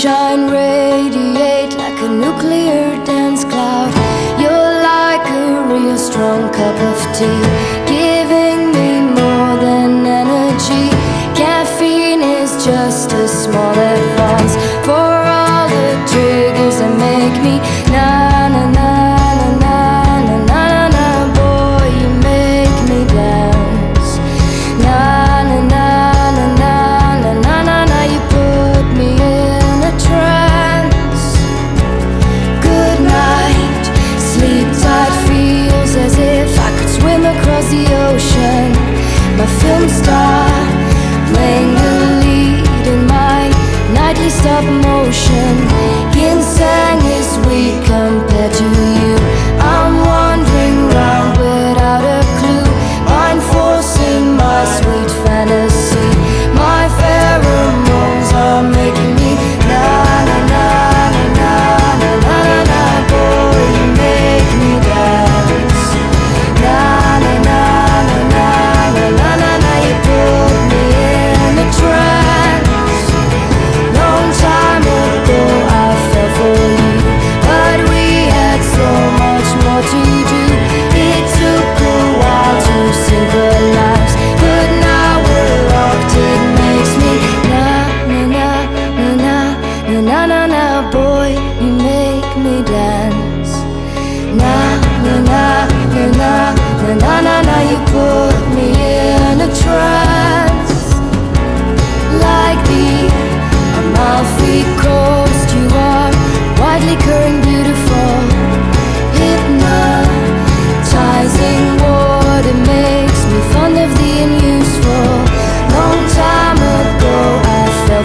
Shine, radiate like a nuclear dance cloud. You're like a real strong cup of tea, giving me more than energy. Caffeine is just a small was the ocean. My film star Playing the lead in my nightly stop motion. Yin sang is we compare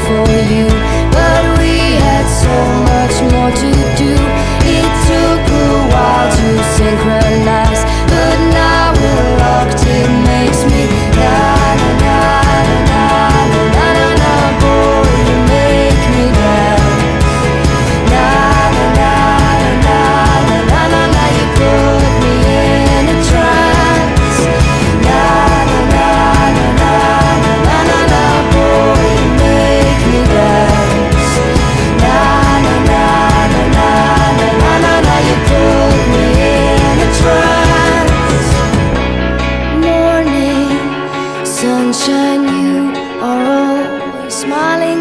for you. smiling.